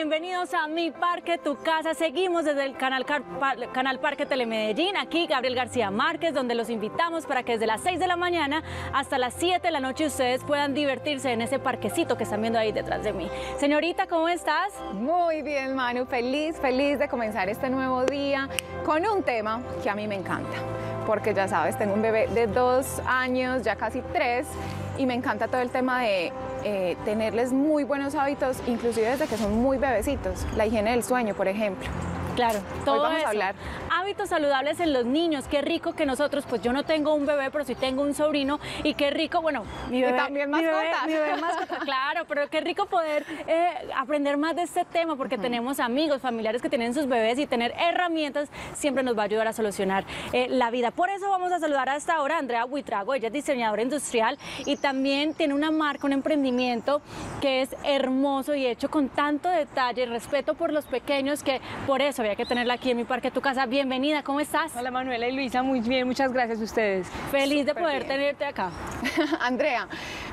bienvenidos a Mi Parque, Tu Casa. Seguimos desde el canal, canal Parque Telemedellín, aquí Gabriel García Márquez, donde los invitamos para que desde las 6 de la mañana hasta las 7 de la noche ustedes puedan divertirse en ese parquecito que están viendo ahí detrás de mí. Señorita, ¿cómo estás? Muy bien, Manu, feliz, feliz de comenzar este nuevo día con un tema que a mí me encanta, porque ya sabes, tengo un bebé de dos años, ya casi tres, y me encanta todo el tema de eh, tenerles muy buenos hábitos, inclusive desde que son muy bebecitos, la higiene del sueño, por ejemplo. Claro, todo vamos a hablar. Hábitos saludables en los niños, qué rico que nosotros, pues yo no tengo un bebé, pero sí tengo un sobrino y qué rico, bueno, mi bebé, también mi bebé, mi bebé claro, pero qué rico poder eh, aprender más de este tema porque tenemos amigos, familiares que tienen sus bebés y tener herramientas siempre nos va a ayudar a solucionar eh, la vida. Por eso vamos a saludar hasta ahora a Andrea Buitrago, ella es diseñadora industrial y también tiene una marca, un emprendimiento que es hermoso y hecho con tanto detalle y respeto por los pequeños que por eso había que tenerla aquí en mi parque, tu casa. Bienvenida, ¿cómo estás? Hola Manuela y Luisa, muy bien, muchas gracias a ustedes. Feliz de poder tenerte acá. Andrea,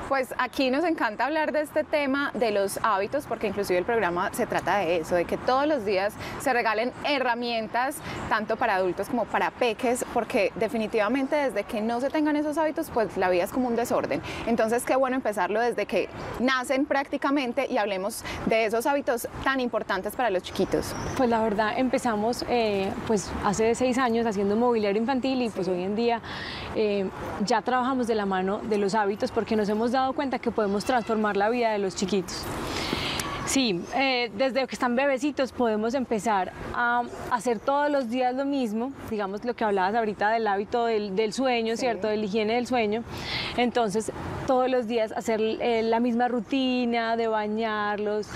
pues aquí nos encanta hablar de este tema de los hábitos, porque inclusive el programa se trata de eso, de que todos los días se regalen herramientas, tanto para adultos como para peques, porque definitivamente desde que no se tengan esos hábitos, pues la vida es como un desorden. Entonces, qué bueno empezarlo desde que nacen prácticamente y hablemos de esos hábitos tan importantes para los chiquitos. Pues la verdad, empezamos eh, pues hace seis años haciendo mobiliario infantil y pues hoy en día eh, ya trabajamos de la mano de los hábitos porque nos hemos dado cuenta que podemos transformar la vida de los chiquitos. Sí, eh, desde que están bebecitos podemos empezar a hacer todos los días lo mismo, digamos lo que hablabas ahorita del hábito del, sueño, ¿cierto? De la higiene del sueño. Entonces, todos los días hacer eh, la misma rutina de bañarlos,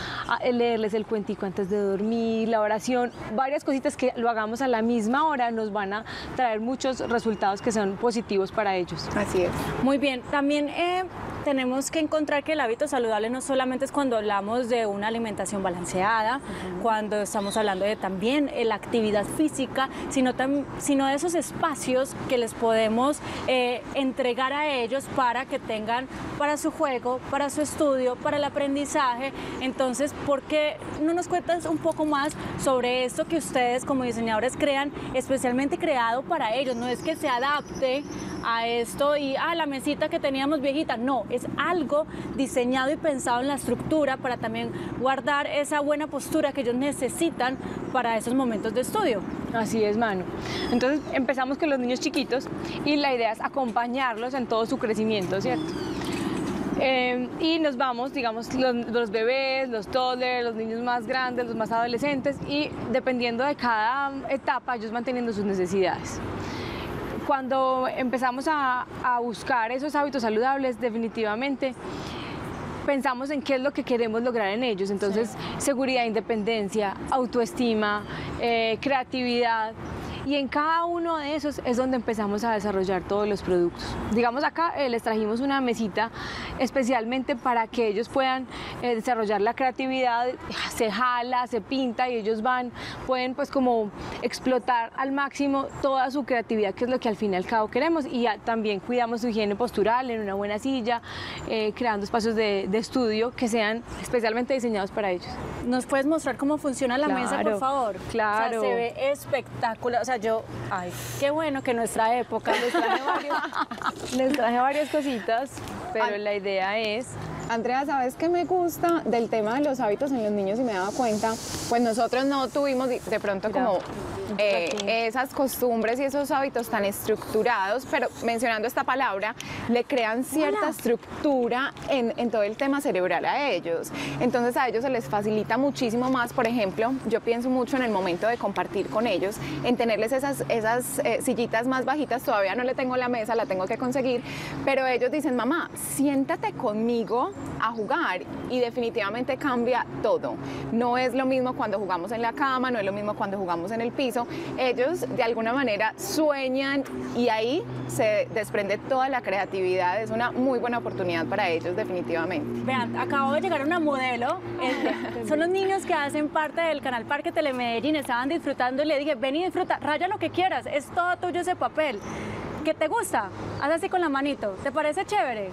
leerles el cuentico antes de dormir, la oración, varias cositas que lo hagamos a la misma hora nos van a traer muchos resultados que son positivos para ellos. Así es. Muy bien, también eh, tenemos que encontrar que el hábito saludable no solamente es cuando hablamos de una alimentación balanceada, cuando estamos hablando de también eh, la actividad física, sino, sino de esos espacios que les podemos eh, entregar a ellos para que tengan para su juego, para su estudio, para el aprendizaje. Entonces, ¿por qué no nos cuentas un poco más sobre esto que ustedes como diseñadores crean, especialmente creado para ellos? No es que se adapte a esto y a la mesita que teníamos viejita, no, es algo diseñado y pensado en la estructura para también guardar esa buena postura que ellos necesitan para esos momentos de estudio. Así es, Manu. Entonces empezamos con los niños chiquitos y la idea es acompañarlos en todo su crecimiento, ¿cierto? Eh, y nos vamos, digamos, los, bebés, los toddlers, los niños más grandes, los más adolescentes y dependiendo de cada etapa ellos van teniendo sus necesidades cuando empezamos a, buscar esos hábitos saludables, definitivamente pensamos en qué es lo que queremos lograr en ellos. Entonces, seguridad, independencia, autoestima, eh, creatividad. Y en cada uno de esos es donde empezamos a desarrollar todos los productos. Digamos acá eh, les trajimos una mesita especialmente para que ellos puedan eh, desarrollar la creatividad, se jala, se pinta y ellos van, pueden pues como explotar al máximo toda su creatividad, que es lo que al fin y al cabo queremos. Y también cuidamos su higiene postural en una buena silla, eh, creando espacios de, estudio que sean especialmente diseñados para ellos. ¿Nos puedes mostrar cómo funciona la mesa, por favor? Claro. se ve espectacular yo, ay, qué bueno que nuestra época les traje, varias cositas, pero la idea es Andrea, ¿sabes qué me gusta del tema de los hábitos en los niños y me daba cuenta? Pues nosotros no tuvimos de pronto como eh, esas costumbres y esos hábitos tan estructurados, pero mencionando esta palabra, le crean cierta estructura en, en, todo el tema cerebral a ellos. Entonces a ellos se les facilita muchísimo más, por ejemplo, yo pienso mucho en el momento de compartir con ellos, en esas, esas eh, sillitas más bajitas, todavía no le tengo la mesa, la tengo que conseguir, pero ellos dicen, mamá, siéntate conmigo a jugar y definitivamente cambia todo. No es lo mismo cuando jugamos en la cama, no es lo mismo cuando jugamos en el piso, ellos de alguna manera sueñan y ahí se desprende toda la creatividad. Es una muy buena oportunidad para ellos, definitivamente. Vean, acabo de llegar una modelo. son los niños que hacen parte del canal Parque Telemedellín. Estaban disfrutando y le dije, ven y disfruta, raya lo que quieras, es todo tuyo ese papel. ¿Qué te gusta? Haz así con la manito. ¿Te parece chévere?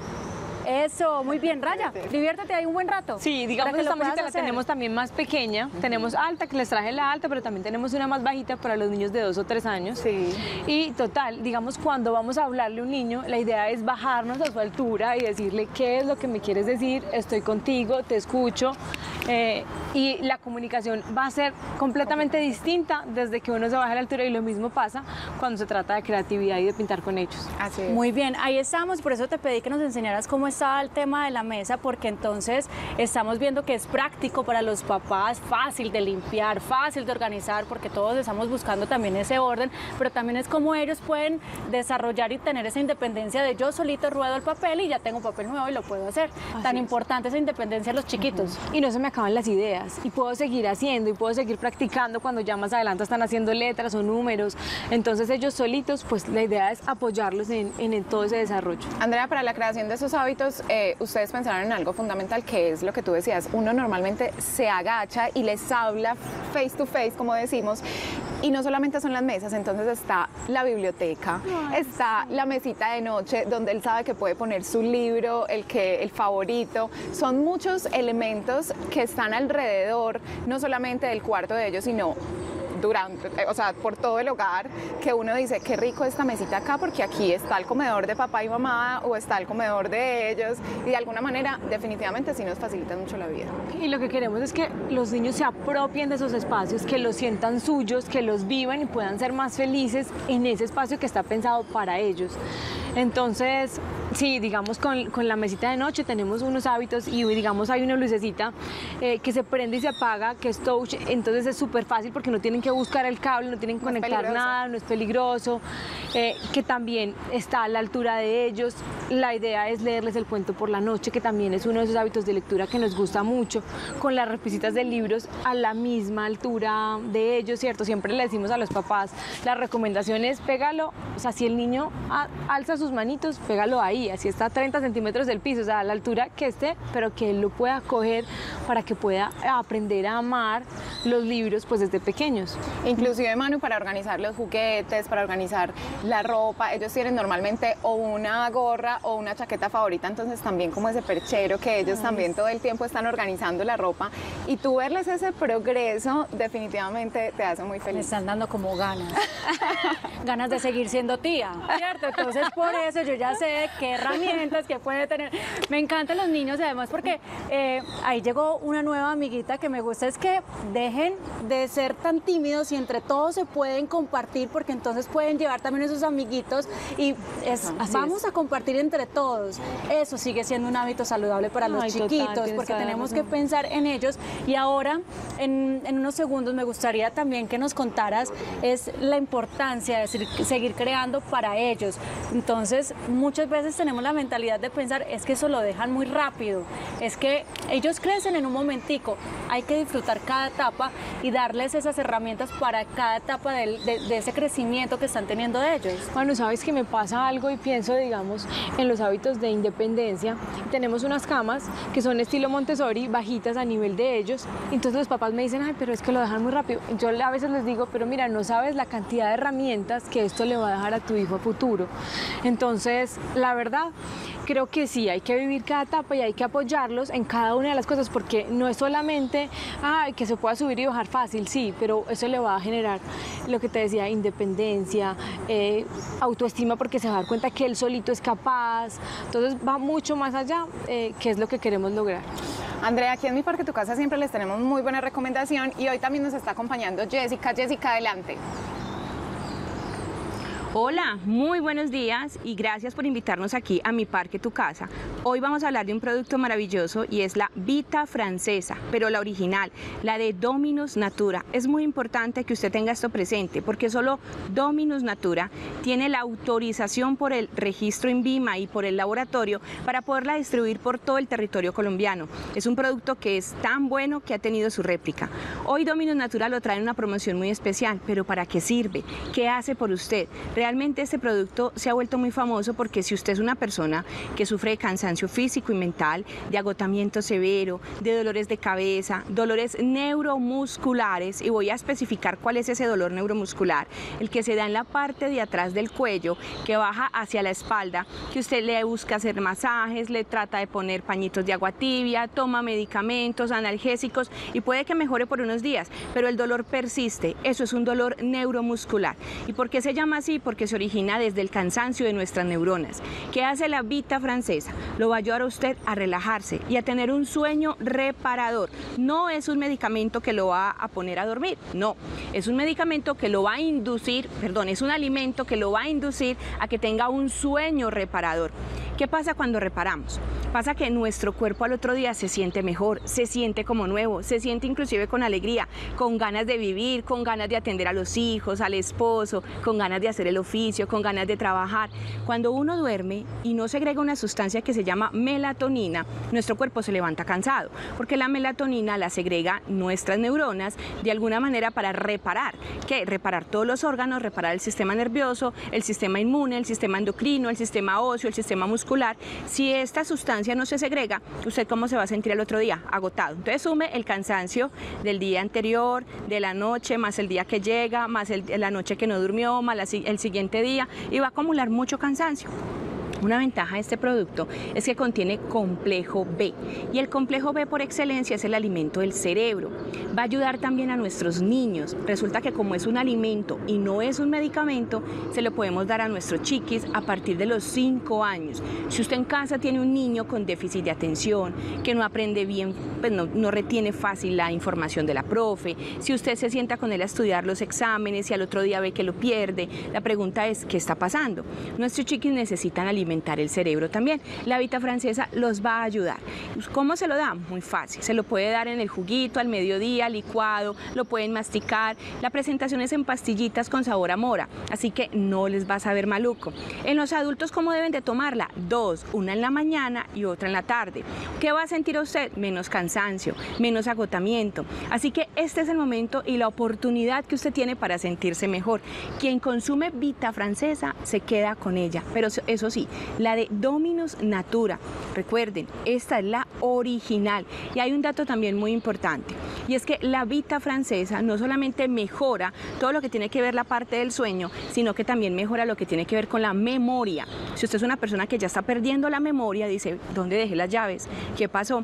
Eso, muy bien, Raya. Diviértete ahí un buen rato. Sí, digamos que esta mesita la tenemos también más pequeña. Tenemos alta, que les traje la alta, pero también tenemos una más bajita para los niños de dos o tres años. Sí. Y total, digamos, cuando vamos a hablarle a un niño, la idea es bajarnos a su altura y decirle qué es lo que me quieres decir, estoy contigo, te escucho. Eh, y la comunicación va a ser completamente distinta desde que uno se baja a la altura y lo mismo pasa cuando se trata de creatividad y de pintar con ellos. Así es. Muy bien, ahí estamos, por eso te pedí que nos enseñaras cómo estaba el tema de la mesa, porque entonces estamos viendo que es práctico para los papás, fácil de limpiar, fácil de organizar, porque todos estamos buscando también ese orden, pero también es como ellos pueden desarrollar y tener esa independencia de yo solito ruedo el papel y ya tengo papel nuevo y lo puedo hacer. Tan importante esa independencia de los chiquitos. Y no se me acaban las ideas y puedo seguir haciendo y puedo seguir practicando cuando ya más adelante están haciendo letras o números. Entonces ellos solitos, pues la idea es apoyarlos en, en todo ese desarrollo. Andrea, para la creación de esos hábitos, eh, ustedes pensaron en algo fundamental que es lo que tú decías. Uno normalmente se agacha y les habla face to face, como decimos, y no solamente son las mesas, entonces está la biblioteca, está la mesita de noche donde él sabe que puede poner su libro, el que el favorito. Son muchos elementos que están alrededor, no solamente del cuarto de ellos, sino durante, eh, o sea, por todo el hogar, que uno dice, qué rico esta mesita acá, porque aquí está el comedor de papá y mamá o está el comedor de ellos, y de alguna manera definitivamente sí nos facilita mucho la vida. Y lo que queremos es que los niños se apropien de esos espacios, que los sientan suyos, que los vivan y puedan ser más felices en ese espacio que está pensado para ellos. Entonces, sí, digamos con, con la mesita de noche tenemos unos hábitos y digamos hay una lucecita eh, que se prende y se apaga, que es touch, entonces es súper fácil porque no tienen que buscar el cable, no tienen que conectar nada, no es peligroso, eh, que también está a la altura de ellos. La idea es leerles el cuento por la noche, que también es uno de esos hábitos de lectura que nos gusta mucho, con las repisitas de libros a la misma altura de ellos, ¿cierto? Siempre le decimos a los papás, la recomendación es pégalo, o sea, si el niño alza sus manitos, pégalo ahí, así está a 30 centímetros del piso, o sea, a la altura que esté, pero que él lo pueda coger para que pueda aprender a amar los libros pues desde pequeños. Inclusive Manu para organizar los juguetes, para organizar la ropa, ellos tienen normalmente o una gorra o una chaqueta favorita, entonces también como ese perchero que ellos también todo el tiempo están organizando la ropa y tú verles ese progreso definitivamente te hace muy feliz. Me están dando como ganas, ganas de seguir siendo tía, ¿cierto? Entonces por eso yo ya sé qué herramientas que puede tener. Me encantan los niños y además porque eh, ahí llegó una nueva amiguita que me gusta, es que dejen de ser tan tímidos y entre todos se pueden compartir porque entonces pueden llevar también esos amiguitos y es, vamos a compartir entre todos. Eso sigue siendo un hábito saludable para los chiquitos porque tenemos que pensar en ellos y ahora en, en, unos segundos me gustaría también que nos contaras es la importancia de seguir creando para ellos. Entonces muchas veces tenemos la mentalidad de pensar es que eso lo dejan muy rápido, es que ellos crecen en un momentico, hay que disfrutar cada etapa y darles esas herramientas para cada etapa de, de, ese crecimiento que están teniendo de ellos. Bueno, sabes que me pasa algo y pienso, digamos, en los hábitos de independencia. Tenemos unas camas que son estilo Montessori, bajitas a nivel de ellos. Entonces los papás me dicen, ay, pero es que lo dejan muy rápido. Yo a veces les digo, pero mira, no sabes la cantidad de herramientas que esto le va a dejar a tu hijo a futuro. Entonces, la verdad, creo que sí, hay que vivir cada etapa y hay que apoyarlos en cada una de las cosas porque no es solamente que se pueda subir y bajar fácil, sí, pero eso le va a generar lo que te decía, independencia, eh, autoestima porque se va a dar cuenta que él solito es capaz, entonces va mucho más allá, eh, que es lo que queremos lograr. Andrea, aquí en Mi Parque Tu Casa siempre les tenemos muy buena recomendación y hoy también nos está acompañando Jessica. Jessica, adelante. Hola, muy buenos días y gracias por invitarnos aquí a mi parque Tu Casa. Hoy vamos a hablar de un producto maravilloso y es la Vita francesa, pero la original, la de Dominus Natura. Es muy importante que usted tenga esto presente porque solo Dominus Natura tiene la autorización por el registro INVIMA y por el laboratorio para poderla distribuir por todo el territorio colombiano. Es un producto que es tan bueno que ha tenido su réplica. Hoy Dominus Natura lo trae en una promoción muy especial, pero ¿para qué sirve? ¿Qué hace por usted? Realmente este producto se ha vuelto muy famoso porque si usted es una persona que sufre de cansancio físico y mental, de agotamiento severo, de dolores de cabeza, dolores neuromusculares, y voy a especificar cuál es ese dolor neuromuscular, el que se da en la parte de atrás del cuello, que baja hacia la espalda, que usted le busca hacer masajes, le trata de poner pañitos de agua tibia, toma medicamentos, analgésicos y puede que mejore por unos días, pero el dolor persiste. Eso es un dolor neuromuscular. ¿Y por qué se llama así? Porque se origina desde el cansancio de nuestras neuronas. ¿Qué hace la Vita francesa? Lo va a ayudar a usted a relajarse y a tener un sueño reparador. No es un medicamento que lo va a poner a dormir, no. Es un medicamento que lo va a inducir, perdón, es un alimento que lo va a inducir a que tenga un sueño reparador. ¿Qué pasa cuando reparamos? Pasa que nuestro cuerpo al otro día se siente mejor, se siente como nuevo, se siente inclusive con alegría, con ganas de vivir, con ganas de atender a los hijos, al esposo, con ganas de hacer el oficio, con ganas de trabajar. Cuando uno duerme y no segrega una sustancia que se llama melatonina, nuestro cuerpo se levanta cansado, porque la melatonina la segrega nuestras neuronas de alguna manera para reparar. ¿Qué? Reparar todos los órganos, reparar el sistema nervioso, el sistema inmune, el sistema endocrino, el sistema óseo, el sistema muscular. Si esta sustancia no se segrega, ¿usted cómo se va a sentir el otro día? Agotado. Entonces sume el cansancio del día anterior, de la noche, más el día que llega, más la noche que no durmió, más el siguiente día, y va a acumular mucho cansancio. Una ventaja de este producto es que contiene complejo B y el complejo B por excelencia es el alimento del cerebro. Va a ayudar también a nuestros niños. Resulta que como es un alimento y no es un medicamento, se lo podemos dar a nuestros chiquis a partir de los 5 años. Si usted en casa tiene un niño con déficit de atención, que no aprende bien, pues no, no retiene fácil la información de la profe, si usted se sienta con él a estudiar los exámenes y al otro día ve que lo pierde, la pregunta es, ¿qué está pasando? Nuestros chiquis necesitan alimentos el cerebro también. La Vita francesa los va a ayudar. ¿Cómo se lo da? Muy fácil. Se lo puede dar en el juguito, al mediodía, licuado, lo pueden masticar. La presentación es en pastillitas con sabor a mora, así que no les va a saber maluco. En los adultos, ¿cómo deben de tomarla? Dos, una en la mañana y otra en la tarde. ¿Qué va a sentir usted? Menos cansancio, menos agotamiento. Así que este es el momento y la oportunidad que usted tiene para sentirse mejor. Quien consume Vita francesa se queda con ella, pero eso sí, la de Dominus Natura. Recuerden, esta es la original. Y hay un dato también muy importante, y es que la Vita francesa no solamente mejora todo lo que tiene que ver la parte del sueño, sino que también mejora lo que tiene que ver con la memoria. Si usted es una persona que ya está perdiendo la memoria, dice, ¿dónde dejé las llaves? ¿Qué pasó?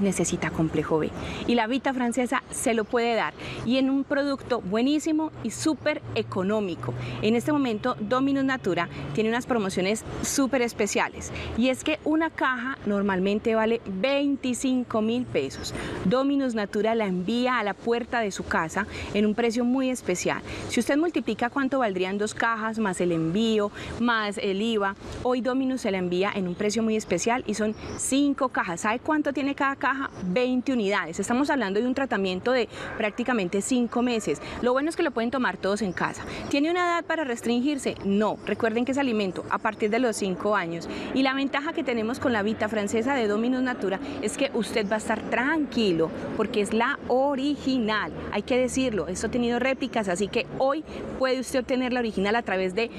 Necesita complejo B. Y la Vita francesa se lo puede dar y en un producto buenísimo y súper económico. En este momento Dominus Natura tiene unas promociones súper especiales y es que una caja normalmente vale 25 mil pesos. Dominus Natura la envía a la puerta de su casa en un precio muy especial. Si usted multiplica cuánto valdrían dos cajas más el envío, más el IVA, hoy Dominus se la envía en un precio muy especial y son cinco cajas. ¿Sabe cuánto tiene cada caja? 20 unidades. Estamos hablando de un tratamiento de prácticamente 5 meses. Lo bueno es que lo pueden tomar todos en casa. ¿Tiene una edad para restringirse? No. Recuerden que es alimento a partir de los 5 años. Y la ventaja que tenemos con la Vita francesa de Dominus Natura es que usted va a estar tranquilo porque es la original. Hay que decirlo, esto ha tenido réplicas, así que hoy puede usted obtener la original a través de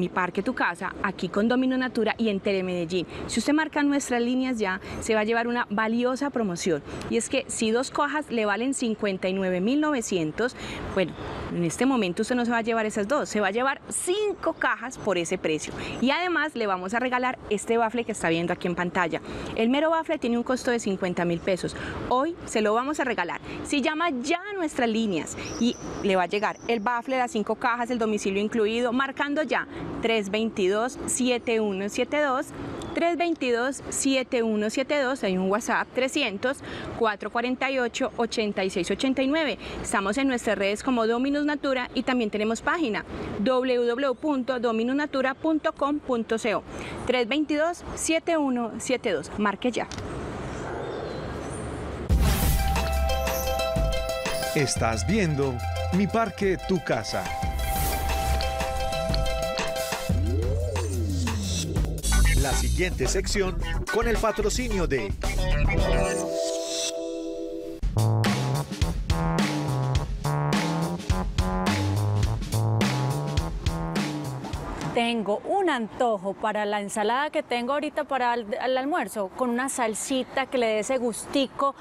mi Parque Tu Casa, aquí con Domino Natura y en Telemedellín. Si usted marca nuestras líneas ya, se va a llevar una valiosa promoción. Y es que si dos cajas le valen 59.900, bueno, en este momento usted no se va a llevar esas dos, se va a llevar cinco cajas por ese precio. Y además le vamos a regalar este bafle que está viendo aquí en pantalla. El mero bafle tiene un costo de 50 mil pesos. Hoy se lo vamos a regalar. Si llama ya a nuestras líneas y le va a llegar el bafle, las cinco cajas, el domicilio incluido, marcando ya 322-7172. 322-7172, hay un WhatsApp 300-448-8689. Estamos en nuestras redes como Dominus Natura y también tenemos página www.dominusnatura.com.co 322-7172. Marque ya. Estás viendo Mi Parque, Tu Casa. Siguiente sección con el patrocinio de... tengo un antojo para la ensalada que tengo ahorita para el, el almuerzo, con una salsita que le dé ese gustico,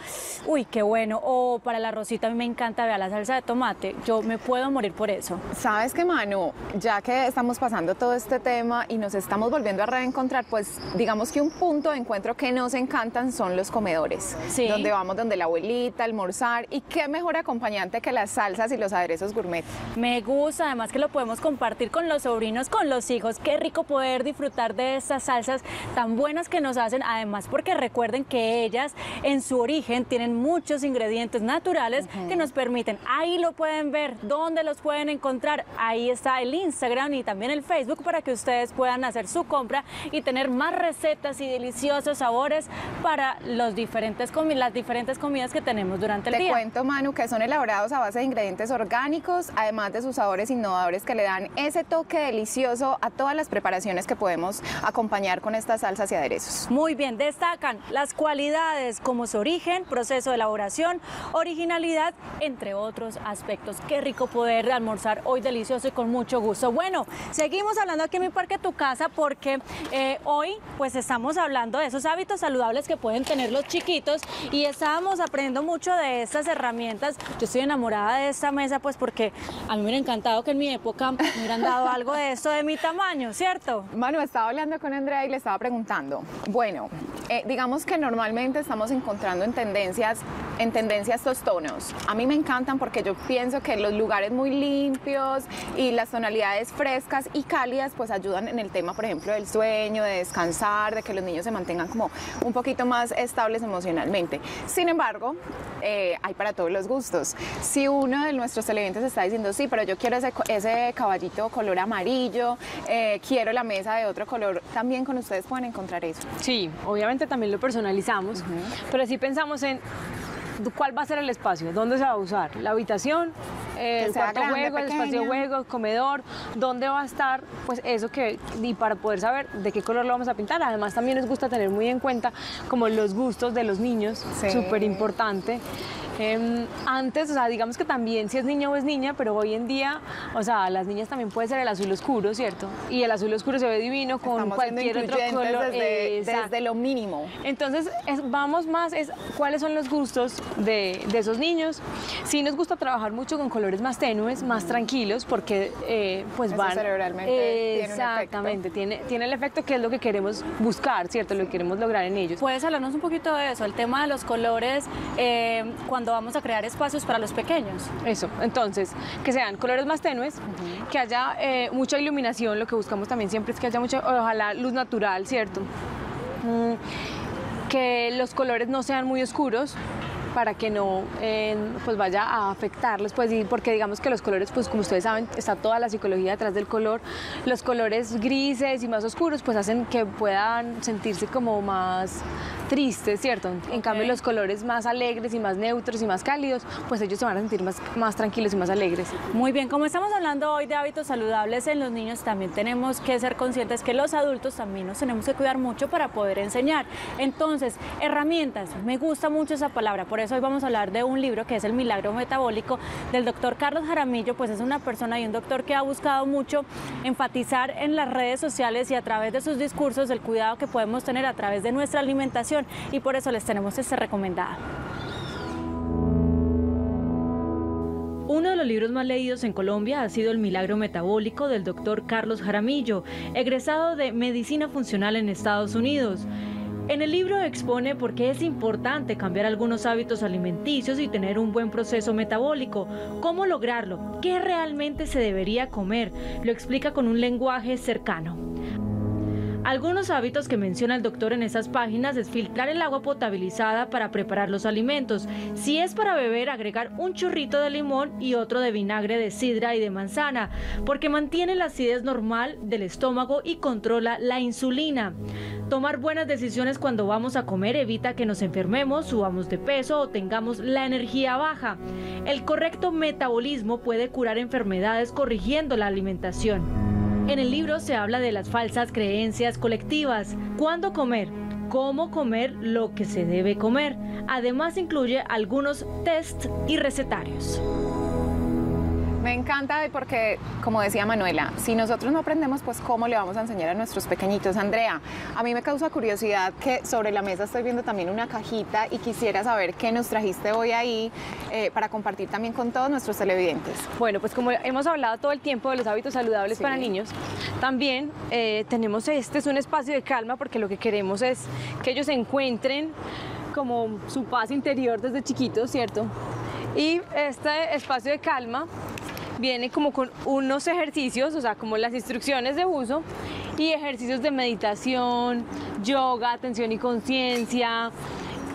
uy, qué bueno. O para la rosita, a mí me encanta, vea, la salsa de tomate. Yo me puedo morir por eso. ¿Sabes qué, Manu? Ya que estamos pasando todo este tema y nos estamos volviendo a reencontrar, pues digamos que un punto de encuentro que nos encantan son los comedores. Sí. Donde vamos donde la abuelita, almorzar. Y qué mejor acompañante que las salsas y los aderezos gourmet. Me gusta, además que lo podemos compartir con los sobrinos, con los hijos. Qué rico poder disfrutar de estas salsas tan buenas que nos hacen, además porque recuerden que ellas en su origen tienen muchos ingredientes naturales que nos permiten. Ahí lo pueden ver, dónde los pueden encontrar. Ahí está el Instagram y también el Facebook para que ustedes puedan hacer su compra y tener más recetas y deliciosos sabores para los diferentes las diferentes comidas que tenemos durante el Te día. cuento, Manu, que son elaborados a base de ingredientes orgánicos, además de sus sabores innovadores que le dan ese toque delicioso a todas las preparaciones que podemos acompañar con estas salsas y aderezos. Muy bien, destacan las cualidades como su origen, proceso de elaboración, originalidad, entre otros aspectos. Qué rico poder almorzar hoy delicioso y con mucho gusto. Bueno, seguimos hablando aquí en mi parque Tu Casa porque eh, hoy pues estamos hablando de esos hábitos saludables que pueden tener los chiquitos y estábamos aprendiendo mucho de estas herramientas. Yo estoy enamorada de esta mesa pues porque a mí me hubiera encantado que en mi época me hubieran dado algo de esto de mi tamaño, ¿cierto? Manu, estaba hablando con Andrea y le estaba preguntando, bueno, eh, digamos que normalmente estamos encontrando en tendencias, en tendencia estos tonos. A mí me encantan porque yo pienso que los lugares muy limpios y las tonalidades frescas y cálidas pues ayudan en el tema, por ejemplo, del sueño, de descansar, de que los niños se mantengan como un poquito más estables emocionalmente. Sin embargo, eh, hay para todos los gustos. Si uno de nuestros televidentes está diciendo, sí, pero yo quiero ese, ese caballito color amarillo, eh, quiero la mesa de otro color, también con ustedes pueden encontrar eso. Sí, obviamente también lo personalizamos, pero sí pensamos en cuál va a ser el espacio, dónde se va a usar, la habitación, el cuarto grande, juego, el espacio pequeño. juego, comedor, dónde va a estar, pues eso que, y para poder saber de qué color lo vamos a pintar. Además también nos gusta tener muy en cuenta como los gustos de los niños, Sí. súper importante. Em, antes, o sea, digamos que también si es niño o es niña, pero hoy en día, o sea, las niñas también puede ser el azul oscuro, ¿cierto? Y el azul oscuro se ve divino con Estamos cualquier otro color. desde, desde lo mínimo. Entonces, es- vamos más, es cuáles son los gustos de, de esos niños. Sí nos gusta trabajar mucho con colores más tenues, más tranquilos, porque eh, pues Eso van... cerebralmente tiene un efecto. Exactamente, tiene, tiene el efecto que es lo que queremos buscar, ¿cierto? Lo que queremos lograr en ellos. ¿Puedes hablarnos un poquito de eso, el tema de los colores eh, cuando vamos a crear espacios para los pequeños? Eso, entonces, que sean colores más tenues, que haya eh, mucha iluminación, lo que buscamos también siempre es que haya mucha, ojalá, luz natural, ¿cierto? Mm, que los colores no sean muy oscuros para que no eh, pues vaya a afectarles, pues, y porque digamos que los colores, pues como ustedes saben, está toda la psicología detrás del color, los colores grises y más oscuros, pues hacen que puedan sentirse como más tristes, ¿cierto? En cambio, los colores más alegres y más neutros y más cálidos, pues ellos se van a sentir más, más tranquilos y más alegres. Muy bien, como estamos hablando hoy de hábitos saludables en los niños, también tenemos que ser conscientes que los adultos también nos tenemos que cuidar mucho para poder enseñar. Entonces, herramientas, me gusta mucho esa palabra, por eso hoy vamos a hablar de un libro que es El Milagro Metabólico del doctor Carlos Jaramillo, pues es una persona y un doctor que ha buscado mucho enfatizar en las redes sociales y a través de sus discursos el cuidado que podemos tener a través de nuestra alimentación y por eso les tenemos este recomendado. Uno de los libros más leídos en Colombia ha sido El Milagro Metabólico del doctor Carlos Jaramillo, egresado de Medicina Funcional en Estados Unidos. En el libro expone por qué es importante cambiar algunos hábitos alimenticios y tener un buen proceso metabólico, cómo lograrlo, qué realmente se debería comer, lo explica con un lenguaje cercano. Algunos hábitos que menciona el doctor en esas páginas es filtrar el agua potabilizada para preparar los alimentos. Si es para beber, agregar un chorrito de limón y otro de vinagre de sidra y de manzana, porque mantiene la acidez normal del estómago y controla la insulina. Tomar buenas decisiones cuando vamos a comer evita que nos enfermemos, subamos de peso o tengamos la energía baja. El correcto metabolismo puede curar enfermedades corrigiendo la alimentación. En el libro se habla de las falsas creencias colectivas, cuándo comer, cómo comer lo que se debe comer. Además incluye algunos test y recetarios. Me encanta porque, como decía Manuela, si nosotros no aprendemos, pues cómo le vamos a enseñar a nuestros pequeñitos. Andrea, a mí me causa curiosidad que sobre la mesa estoy viendo también una cajita y quisiera saber qué nos trajiste hoy ahí eh, para compartir también con todos nuestros televidentes. Bueno, pues como hemos hablado todo el tiempo de los hábitos saludables para niños, también eh, tenemos este, es un espacio de calma porque lo que queremos es que ellos encuentren como su paz interior desde chiquitos, ¿cierto? Y este espacio de calma viene como con unos ejercicios, o sea, como las instrucciones de uso y ejercicios de meditación, yoga, atención y conciencia,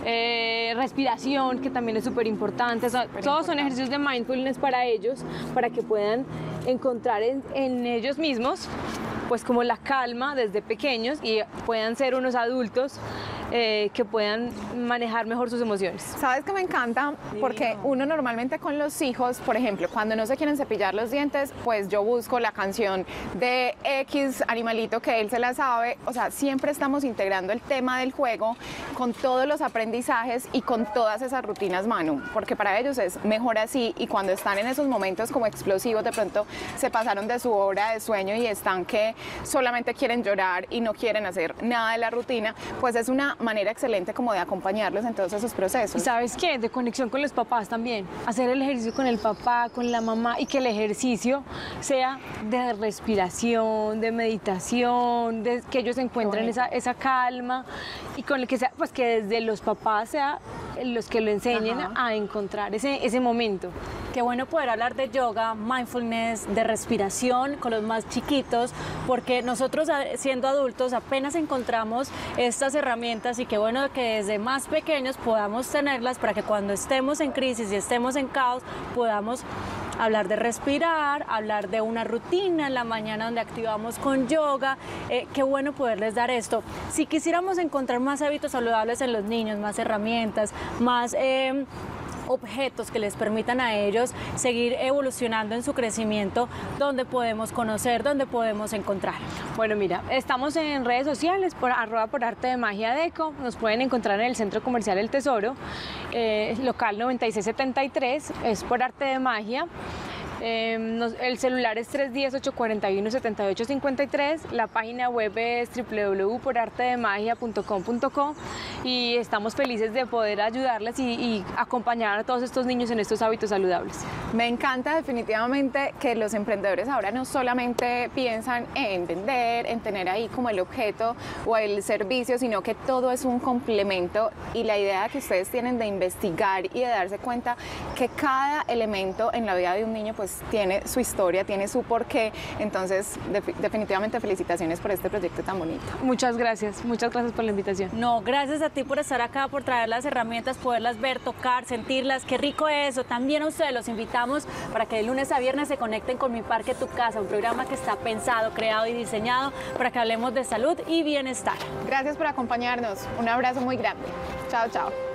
eh, respiración, que también es súper importante. todos son ejercicios de mindfulness para ellos, para que puedan encontrar en ellos mismos pues como la calma desde pequeños y puedan ser unos adultos eh, que puedan manejar mejor sus emociones. ¿Sabes que me encanta? Porque uno normalmente con los hijos, por ejemplo, cuando no se quieren cepillar los dientes, pues yo busco la canción de X animalito que él se la sabe. O sea, siempre estamos integrando el tema del juego con todos los aprendizajes y con todas esas rutinas, Manu, porque para ellos es mejor así y cuando están en esos momentos como explosivos, de pronto se pasaron de su hora de sueño y están que solamente quieren llorar y no quieren hacer nada de la rutina, pues es una manera excelente como de acompañarlos en todos esos procesos. ¿Y sabes qué? De conexión con los papás también. Hacer el ejercicio con el papá, con la mamá y que el ejercicio sea de respiración, de meditación, de que ellos encuentren esa, esa calma y con el que sea, pues que desde los papás sea los que lo enseñen a encontrar ese, ese momento. Qué bueno poder hablar de yoga, mindfulness, de respiración con los más chiquitos, porque nosotros siendo adultos apenas encontramos estas herramientas y qué bueno que desde más pequeños podamos tenerlas para que cuando estemos en crisis y estemos en caos podamos hablar de respirar, hablar de una rutina en la mañana donde activamos con yoga. Eh, qué bueno poderles dar esto. Si quisiéramos encontrar más hábitos saludables en los niños, más herramientas, más... Eh, objetos que les permitan a ellos seguir evolucionando en su crecimiento, donde podemos conocer, donde podemos encontrar. Bueno, mira, estamos en redes sociales por arroba por arte de magia deco, nos pueden encontrar en el Centro Comercial El Tesoro, eh, local 9673, es por arte de magia. Em, el celular es 310-841-7853, la página web es www.porartedemagia.com.co y estamos felices de poder ayudarles y, acompañar a todos estos niños en estos hábitos saludables. Me encanta definitivamente que los emprendedores ahora no solamente piensan en vender, en tener ahí como el objeto o el servicio, sino que todo es un complemento y la idea que ustedes tienen de investigar y de darse cuenta que cada elemento en la vida de un niño pues tiene su historia, tiene su porqué. Entonces, definitivamente felicitaciones por este proyecto tan bonito. Muchas gracias, muchas gracias por la invitación. No, gracias a ti por estar acá, por traer las herramientas, poderlas ver, tocar, sentirlas. Qué rico eso. También a ustedes los para que de lunes a viernes se conecten con Mi Parque Tu Casa, un programa que está pensado, creado y diseñado para que hablemos de salud y bienestar. Gracias por acompañarnos. Un abrazo muy grande. Chao, chao.